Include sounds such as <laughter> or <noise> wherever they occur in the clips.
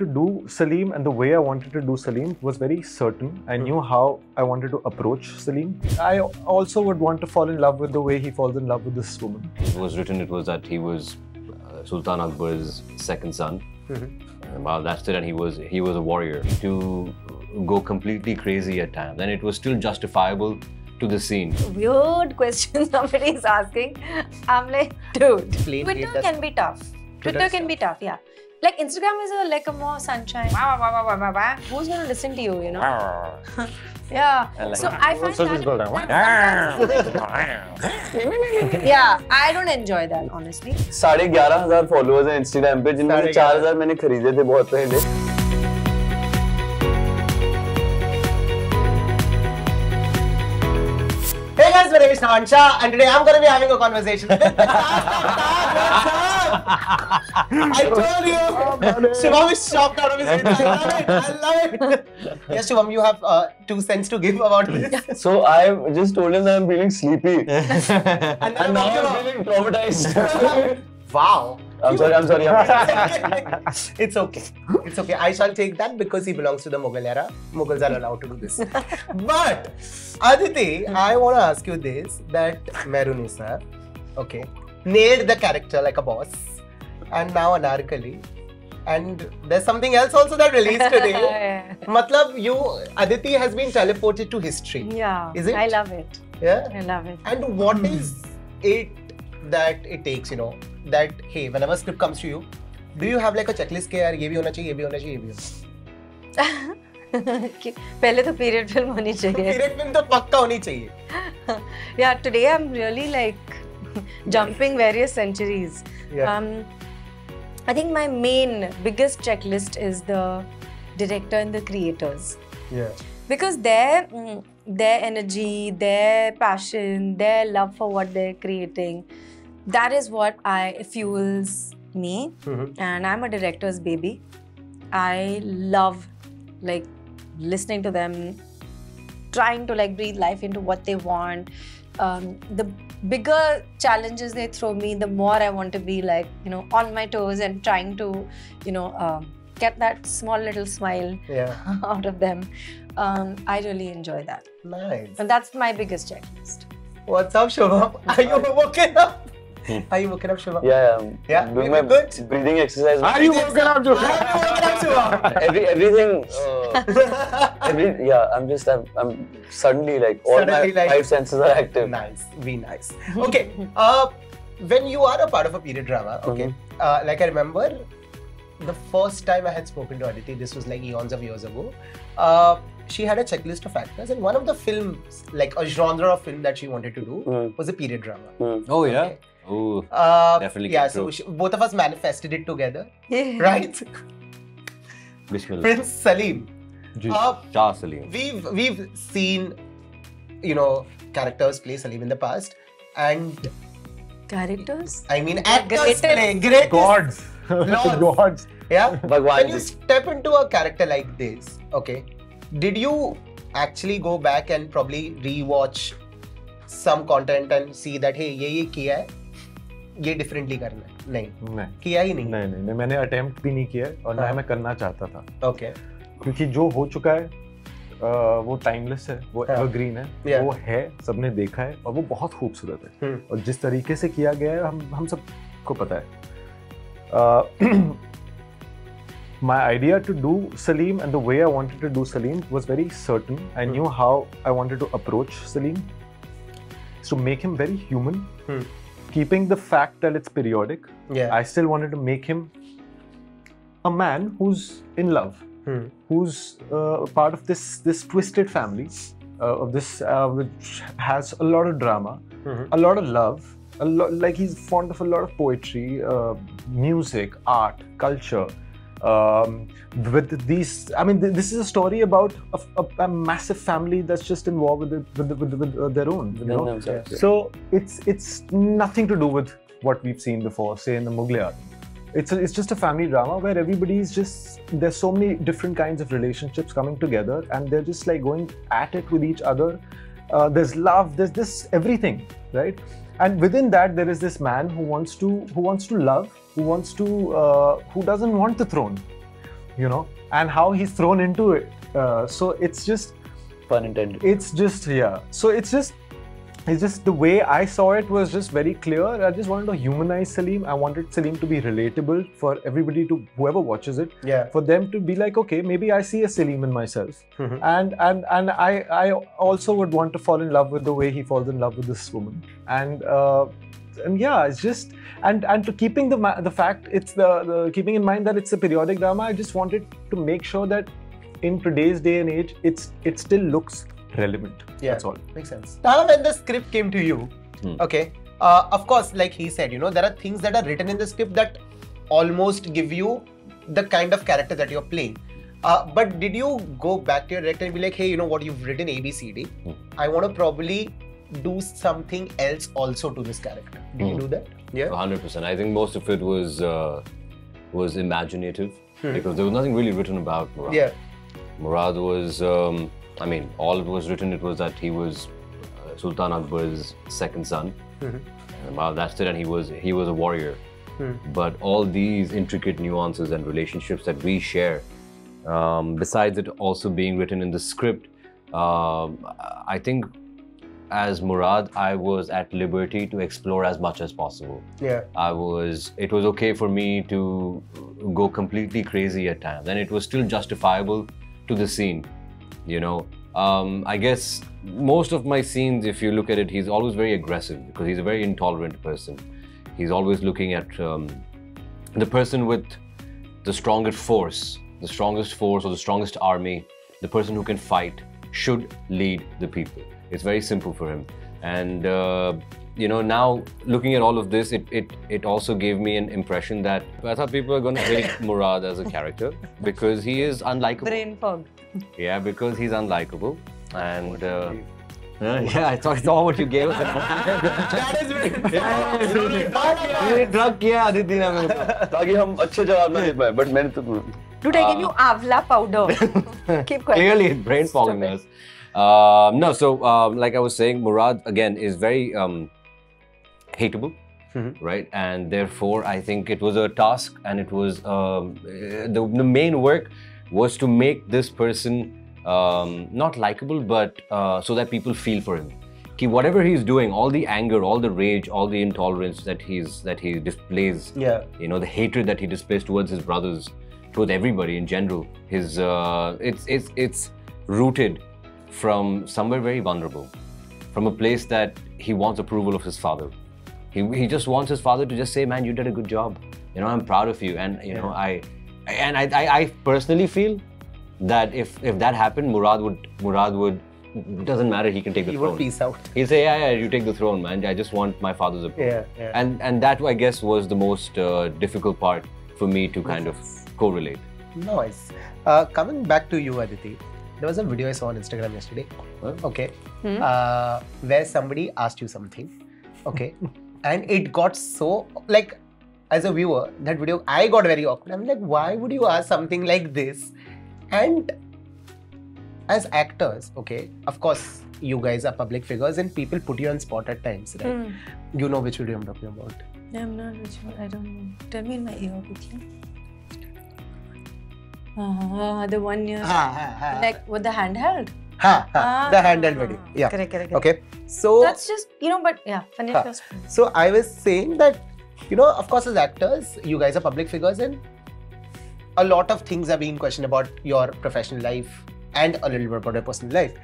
to do Salim and the way I wanted to do Salim was very certain. I knew how I wanted to approach Salim. I also would want to fall in love with the way he falls in love with this woman. It was written, it was that he was uh, Sultan Akbar's second son. And while that's it, and he was he was a warrior. To go completely crazy at times, and it was still justifiable to the scene. Weird question <laughs> somebody is asking. I'm like, dude, Plain Twitter can be tough. Twitter Twitter is can be tough, yeah. Like Instagram is a like a more sunshine. Wah, wah, wah, wah, wah. Who's gonna listen to you, you know? Yeah. so I find so that, yeah, I don't enjoy that honestly. साढ़े ग्यारह हज़ार followers हैं Instagram पे जिनमें से चार हज़ार मैंने खरीदे थे बहुत पहले Hey guys, my name is Nansha, and today I'm going to be having a conversation with I told you, Shubham is shocked out of his head. I love it. I love it. Yes, Shubham, you have uh, two cents to give about this. <laughs> so I just told him that I'm feeling sleepy <laughs> And, and now I'm feeling traumatized <laughs> Wow. I'm sorry I'm sorry I'm it's okay. It's okay. I shall take that because he belongs to the Mughal era. Mughals are allowed to do this. but Aditi, I want to ask you this: that Mehrunisa, okay, nailed the character like a boss, and now Anarkali, and there's something else also that released <laughs> today. yeah. Matlab, you Aditi has been teleported to history. yeah. Is it? I love it. Yeah. I love it. And what is it that it takes, you know, that hey, whenever script comes to you, do you have like a checklist के यार ये भी होना चाहिए, ये भी होना चाहिए, ये भी होना <laughs> कि- पहले तो पीरियड फिल्म होनी <laughs> चाहिए पीरियड फिल्म तो पक्का होनी चाहिए yeah today i'm really like jumping various centuries Yeah. um i think my main biggest checklist is the director and the creators. Yeah. Because their mm, their energy their passion their love for what they're creating that is what i fuels me. Mhm. and i'm a director's baby. I love like listening to them trying to like breathe life into what they want. Um, the bigger challenges they throw me the more i want to be like you know on my toes and trying to you know um, get that small little smile yeah. <laughs> out of them. Um, i really enjoy that. Nice. And that's my biggest checklist. What's up Shubham? <laughs> Are you woken up are you woken up Shubham yeah yeah, Yeah, doing my good. breathing exercise Are you woken up, Joe? are you woken up Shubham every everything <laughs> uh, every yeah I'm just I'm, I'm suddenly like all Suddenly, my like- five senses are active nice be nice okay uh when you are a part of a period drama okay uh, like i remember the first time i had spoken to aditi this was like eons of years ago uh, she had a checklist of actors and one of the films like a genre of film that she wanted to do Hmm. was a period drama Hmm. Oh yeah. Okay. Ooh, uh, definitely. Yeah, so she, both of us manifested it together, right? Bismillah. Prince Salim. Uh, Shah Salim. We've we've seen, you know, characters play Salim in the past, and characters. I mean, actors play great gods. <laughs> gods. Yeah. When you step into a character like this, okay, did you actually go back and probably rewatch some content and see that hey, ye ye kiya hai? ये differently करना है। नहीं। नहीं। किया ही नहीं। नहीं नहीं, नहीं मैंने अटेम्प्ट भी नहीं किया और ना हाँ। मैं करना चाहता था। ओके क्योंकि जो हो चुका है वो टाइमलेस है वो हाँ। एवरग्रीन है वो है सबने देखा है और वो बहुत खूबसूरत है। हम्म। और जिस तरीके से किया गया है हम हम सबको पता है। My idea to do Salim and the way I wanted to do Salim was very certain I knew how I wanted to approach Salim to make him very human keeping the fact that it's periodic. yeah I still wanted to make him a man who's in love, Hmm. who's uh, part of this this twisted family, uh, of this uh, which has a lot of drama, Mhm. a lot of love, a lot like he's fond of a lot of poetry, uh, music, art, culture. Um, with these, I mean, th- this is a story about a, a, a massive family that's just involved with, it, with, with, with uh, their own. You know? yeah. So it's it's nothing to do with what we've seen before, say in the Mughal. It's a, it's just a family drama where everybody is just there's so many different kinds of relationships coming together and they're just like going at it with each other. Uh, there's love, there's this everything, right? And within that there is this man who wants to who wants to love, who wants to uh, who doesn't want the throne, you know, and how he's thrown into it. Uh, so it's just Pun intended. it's just yeah so it's just it's just the way i saw it was just very clear i just wanted to humanize salim i wanted salim to be relatable for everybody to whoever watches it Yeah. for them to be like okay maybe i see a salim in myself Mhm. and and and i i also would want to fall in love with the way he falls in love with this woman and uh and yeah, it's just and and to keeping the the fact it's the, the keeping in mind that it's a periodic drama. I just wanted to make sure that in today's day and age, it's it still looks relevant. Yeah. That's all. Makes sense. Now, when the script came to you, Hmm. okay, uh, of course, like he said, you know, there are things that are written in the script that almost give you the kind of character that you're playing. Uh, but did you go back to your director and be like, hey, you know what, you've written A, B, C, D. Hmm. I want to probably do something else also to this character. Did you Hmm. do that? Yeah. 100%. I think most of it was uh, was imaginative Hmm. because there was nothing really written about Murad. Yeah. Murad was, um, I mean, all it was written, it was that he was uh, Sultan Akbar's second son. Mhm. And well, that's it, and he was he was a warrior. Hmm. But all these intricate nuances and relationships that we share, um, besides it also being written in the script, um, I think as Murad, I was at liberty to explore as much as possible. Yeah. I was, it was okay for me to go completely crazy at times, and it was still justifiable to the scene. You know, um, I guess most of my scenes, if you look at it, he's always very aggressive because he's a very intolerant person. He's always looking at um, the person with the strongest force, the strongest force or the strongest army, the person who can fight should lead the people. It's very simple for him. And uh, you know, now looking at all of this, it, it it also gave me an impression that I thought people are going to hate <laughs> Murad as a character because he is unlikable. Brain fog. Yeah, because he's unlikable. And uh, uh, <laughs> yeah, I thought it's all what you gave us. that is very मेरे drug किया आदित्य ने मेरे को. ताकि हम अच्छे जवाब ना दे पाए बट मैंने तो Dude, I gave you avla powder. <laughs> Keep quiet. Clearly, it's brain fogging Stop us. Um, no, so um, like I was saying, Murad again is very um, hateable, Mhm. right? And therefore, I think it was a task, and it was um, uh, the, the main work was to make this person um, not likable, but uh, so that people feel for him. Ki whatever he's doing, all the anger, all the rage, all the intolerance that he's that he displays, Yeah. you know the hatred that he displays towards his brothers towards everybody in general his uh, it's it's it's rooted from somewhere very vulnerable from a place that he wants approval of his father he, he just wants his father to just say man you did a good job you know i'm proud of you and you know i and I, I i personally feel that if if that happened murad would murad would doesn't matter he can take the You throne would peace out. he'll say yeah yeah you take the throne man i just want my father's approval Yeah. Yeah. and and that I guess was the most uh, difficult part for me to kind of correlate. Nice. Uh, coming back to you, Aditi, there was a video I saw on Instagram yesterday. Okay. Hmm. Uh, where somebody asked you something. Okay. <laughs> and it got so like as a viewer, that video I got very awkward. I'm like, why would you ask something like this? And as actors, okay, of course, you guys are public figures and people put you on spot at times, right? Hmm. You know which video I'm talking about. I'm not which one. I don't know. Tell me in my ear quickly. Ah, the one near Ha, ha, ha. like with the handheld. ha, ha, the handheld video. Yeah. Correct, correct, correct. Okay. So That's just you know, but yeah, finish Huh. your story. So I was saying that, you know, of course, as actors, you guys are public figures, and a lot of things are being questioned about your professional life and a little bit about your personal life.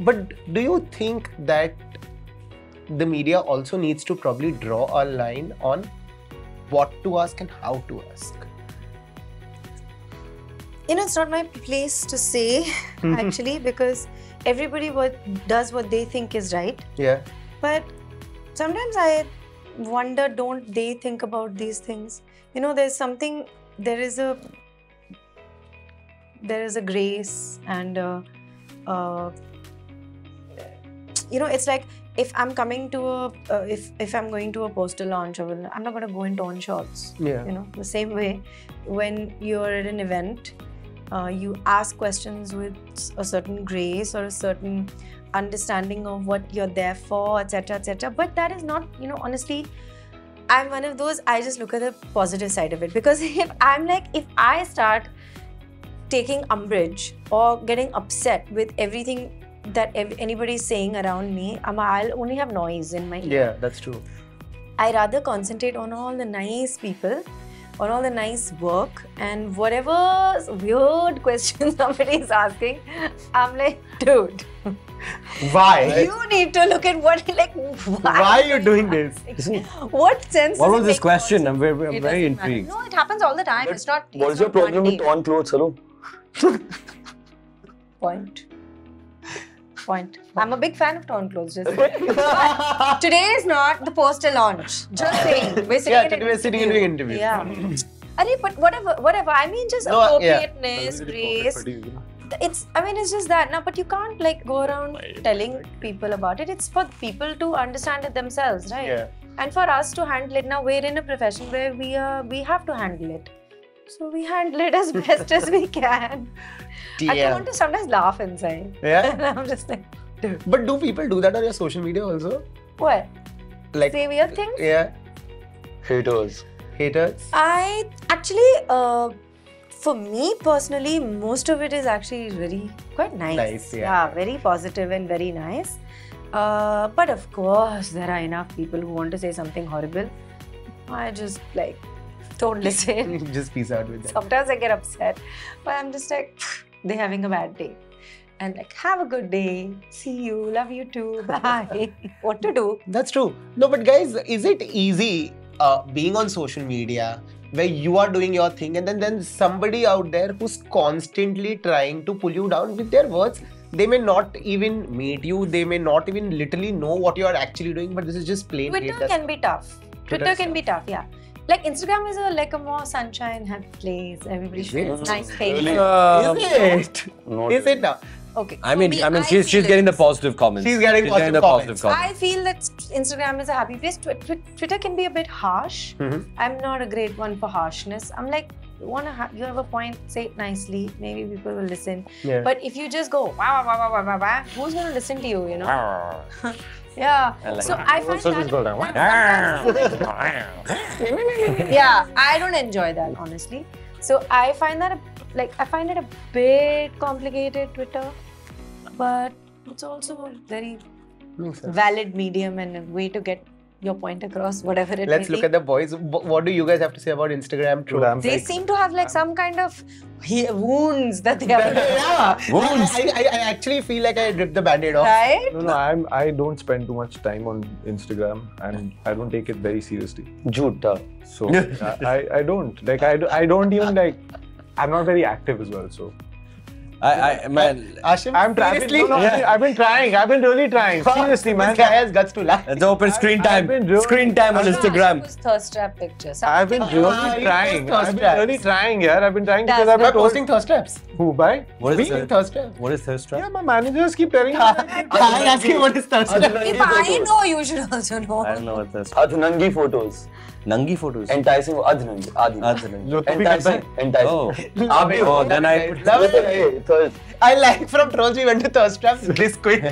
But do you think that the media also needs to probably draw a line on what to ask and how to ask? You know, it's not my place to say actually because everybody what does what they think is right. Yeah. But sometimes I wonder, don't they think about these things? You know, there's something, there is a, there is a grace and, uh, uh, you know, it's like if I'm coming to a, uh, if if I'm going to a poster launch, I'm not going to go in torn shorts. Yeah. You know, the same way when you're at an event, uh, you ask questions with a certain grace or a certain understanding of what you're there for, etc., etc. But that is not, you know, honestly, I'm one of those. I just look at the positive side of it because <laughs> if I'm like, if I start taking umbrage or getting upset with everything that ev- anybody's saying around me, I'm, I'll only have noise in my ear. Yeah, that's true. I rather concentrate on all the nice people, on all the nice work, and whatever weird <laughs> questions somebody is asking, I'm like, dude, Why? you need to look at what, like, why, Why are you doing this? What sense? What was this question? I'm very, I'm It very doesn't matter. intrigued. No, it happens all the time. it's not. What is your problem with day. torn clothes? Hello. Point. Point. I'm a big fan of torn clothes. Just <laughs> today is not the poster launch. Just saying. We're sitting Yeah, in today an we're sitting in an interview. Yeah. Arey, but whatever, whatever. I mean, just No, yeah. appropriateness, grace. It's. I mean, it's just that. Now, but you can't like go around telling people about it. It's for people to understand it themselves, right? Yeah. And for us to handle it. Now, we're in a profession where we uh, we have to handle it. So we handle it as best as we can. <laughs> I Yeah. want to sometimes laugh inside. Yeah. And <laughs> I'm just like, dude, But do people do that on your social media also? what? Like, Say weird things? yeah, Haters. haters. I actually, uh, for me personally, most of it is actually very quite nice. Nice, yeah. very positive and very nice. Uh, but of course, there are enough people who want to say something horrible. I just like don't listen. <laughs> Just peace out with that. Sometimes I get upset, but I'm just like, <sniffs> they're having a bad day. And like, have a good day. See you. Love you too. <laughs> Bye. <laughs> what to do? That's true. No, but guys, is it easy uh, being on social media where you are doing your thing and then then somebody out there who's constantly trying to pull you down with their words? They may not even meet you. They may not even literally know what you are actually doing. But this is just plain. Twitter can be tough. Twitter Twitter can be tough, yeah. Like Instagram is a like a more sunshine, happy place. Everybody shares nice things. Really? Um, is it? Not Is it now? Okay. I mean, me- I mean, I she's she's feel getting the positive comments. She's getting positive the comments. positive I feel that Instagram is a happy place. Twi- twi- Twitter can be a bit harsh. Mhm. I'm not a great one for harshness. I'm like, you wanna ha- you have a point, say it nicely. Maybe people will listen. Yeah. But if you just go wow wow wow wow wow wow, who's gonna listen to you? You know? <laughs> Yeah. like so that. I find that, that <laughs> yeah, I don't enjoy that honestly. So I find that a, like I find it a bit complicated Twitter, but it's also a very valid medium and a way to get your point across, whatever it Let's may look be. at the boys. What do you guys have to say about Instagram trolls? I'm they like- seem to have like some kind of wounds that they have, <laughs> yeah, I, I, I actually feel like I ripped the band-aid off. right? No, no, I'm. I don't spend too much time on Instagram, and I don't take it very seriously. Jhoota. So I, I, I don't like. I, I don't even like. I'm not very active as well. So I, I, man, uh, Aashim, I'm trying. seriously? No, no, Yeah. I've been trying. I've been really trying. Seriously, man. This guy has guts to lie. let's open screen I've time. been really- Screen time on Instagram. Those thirst trap pictures. I've been really you trying. post I've been really trying, yeah. I've been trying because I've been posting thirst traps. Who by? What is We thirst traps. What is thirst trap? Yeah, my managers keep telling me. I ask you what is thirst trap. If I know, you should also know. I don't know what thirst. Adhnangi photos. नंगी photos enticing अध नंगी आधी। अध नंगी। जो तू भी करता है। Enticing oh। <laughs> आप भी हो। Then I I like from trolls we went to thirst trap this quick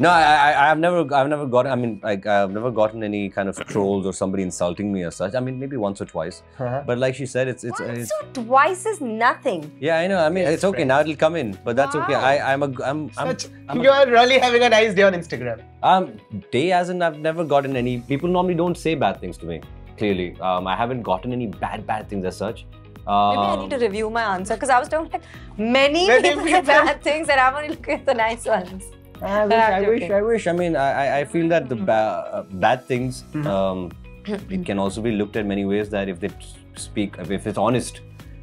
went to thirst traps this quick. No, I, I, I've never, I've never gotten. I mean, like, I've never gotten any kind of trolls or somebody insulting me as such. I mean, maybe once or twice. Uh-huh. But like she said, it's, it's, Once it's or twice is nothing. yeah, I know. I mean, Yes, it's okay. friend. Now it'll come in, but that's okay. I, I'm a, I'm, I'm, Such, I'm, you are really having a nice day on Instagram. um, day as in I've never gotten any. People normally don't say bad things to me. Clearly, um, I haven't gotten any bad, bad things as such. Um, Maybe I need to review my answer because I was talking like <laughs> many Many people say people- bad things and I'm only looking at the nice ones. I wish, I wish, joking. I wish. I mean, I, I- I feel that the ba- uh, bad things, Mm-hmm. um, it can also be looked at many ways. That if they speak, if it's honest,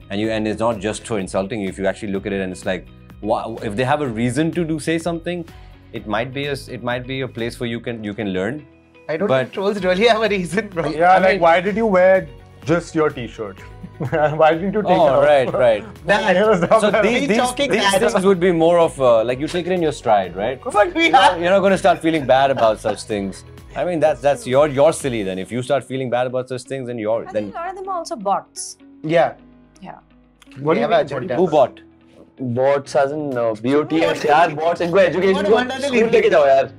and you, and it's not just for insulting you. If you actually look at it and it's like, wha- if they have a reason to do say something, it might be a it might be a place where you can, you can learn. I don't But- think trolls really have a reason, bro. Yeah, I like mean- why did you wear just your T-shirt? <laughs> why didn't you take it Oh, off? right, right. <laughs> That- You know, stuff So like these, He's these, talking these bad. things would be more of uh, like you take it in your stride, right? Fuck, we You're not, are. you're not going to start feeling bad about such things. I mean, that's that's your you're silly then. If you start feeling bad about such things, then you're I then think a lot of them are also bots. Yeah. Yeah. What do We you have mean? a agenda. who bought? Bots as in uh, BOTS <laughs> यार bots इनको education What को wonderful school लेके जाओ यार What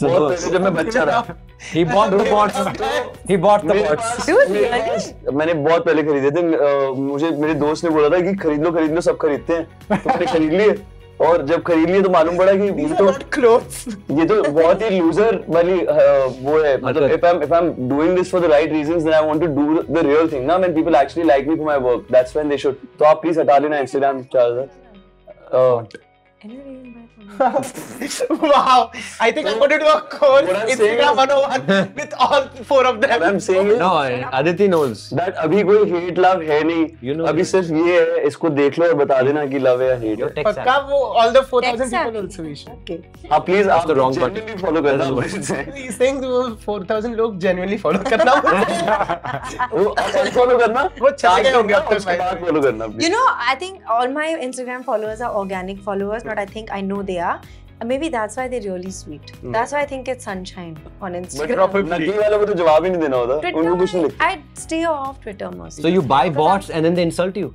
so, so, जब मैं <laughs> बच्चा रहा। He bought the bots. He bought the bots. मैंने बहुत पहले खरीदे थे। मुझे मेरे दोस्त ने बोला था कि खरीद लो खरीद लो सब खरीदते हैं। तो मैंने खरीद लिए। और जब खरीद लिए तो मालूम पड़ा कि ये तो ये तो बहुत ही लूजर वाली वो है। मतलब if I am if I am doing this for the right reasons then I want to do the real thing ना when people actually like me for my work that's when they should तो आप please हटा लेना Instagram charger Wow. I think so, I'm going to do a course I'm Instagram 101 with all four of them. what I'm saying is No, Aditi knows. that अभी कोई hate love है नहीं You know अभी. सिर्फ़ ये है इसको देख लो और बता देना कि love है या hate है Pakka wo all the 4000 Text people also wish. Okay. आप प्लीज़ आप the wrong button. genuinely follow करना That's मुझे He's saying वो 4000 लोग genuinely follow करना वो अनफॉलो करना वो गए होंगे अब तक उसके बाद फॉलो करना You know, I think all my Instagram followers are organic followers, but I think I know they are. And maybe that's why they're really sweet. That's why I think it's sunshine on But Instagram. probably- नकली वालों को तो जवाब ही नहीं देना होता Twitter, उनको कुछ नहीं लिखता I'd stay off Twitter mostly. So you buy bots and then they insult you.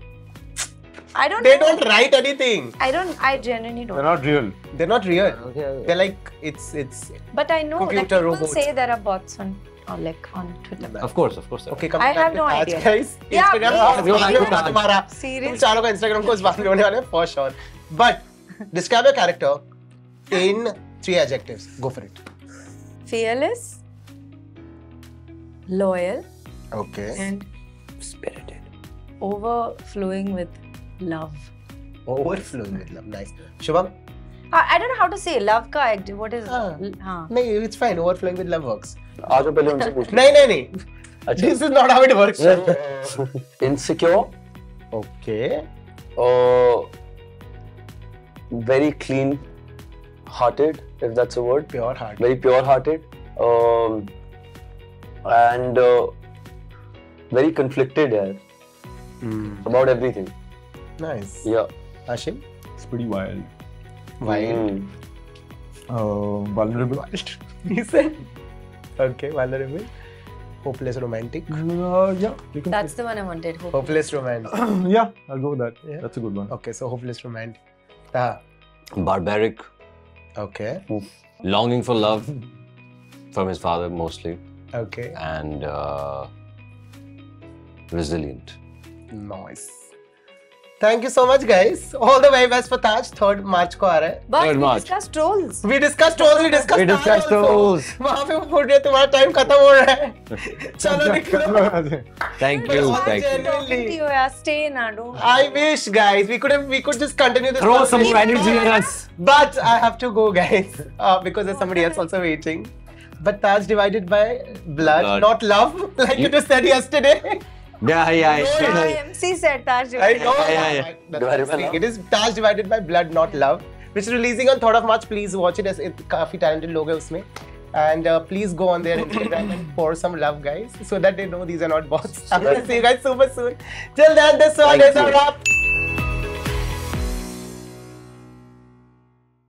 I don't. They know. don't write anything. I don't. I genuinely don't. They're not real. They're not real. Okay. They're like it's it's But I know like Computer people robots. say there are bots on, or like on Twitter. Of course, of course. okay. Coming I back have to no Taj, idea. Guys, Yeah, Instagram please. post You बाद में like होगा Taj. तुम्हारा Seriously? तुम चारों का Instagram post बाद में होने वाला है for sure. But describe your character in three adjectives. Go for it. Fearless, loyal, Okay. and Spirited. overflowing with love. Overflowing with love. Nice. Shubham? I, I don't know how to say love ka adjective. What is? Ah. l- हाँ. No, it's fine. Overflowing with love works. आज वो पहले उनसे पूछ नहीं नहीं नहीं. अच्छा This is not how it works. <laughs> insecure okay. uh, very clean hearted if that's a word Pure heart. very pure hearted um, and uh, very conflicted yeah, about everything Nice. yeah Aashim? It's pretty wild. Wild. Mm. Uh, vulnerable. Wild. <laughs> he said. Okay, vulnerable. Hopeless romantic. Uh, yeah, you can. That's the one I wanted. Hope. Hopeless romantic. <coughs> yeah, I'll go with that. Yeah. That's a good one. Okay, so hopeless romantic. Ah, Barbaric, okay. longing for love from his father mostly, Okay. and uh, resilient. Nice. Thank you so much guys all the very best for Taj 3rd March को आ रहा है but we discuss trolls we discuss trolls we discuss we discuss trolls वहाँ पे बोल रहे तुम्हारा time खत्म हो रहा है चलो निकलो thank you thank you stay in our room i wish guys we could have we could just continue this throw some more energy at us but i have to go guys uh, because there's somebody else also waiting but Taj divided by blood, blood. not love, like you, you just said yesterday. Yeah, yeah, No, yeah. IMC said Taj. I know. Yeah, yeah, yeah. That's Divided by what I'm saying. love. It is Taj divided by blood, not love. Which is releasing on 3rd of March. Please watch it. it काफी talented लोग हैं उसमें. And uh, please go on their Instagram and <coughs> pour some love, guys, so that they know these are not bots. <laughs> I'm gonna see you guys super soon. Till then, this one Thank is a you. wrap.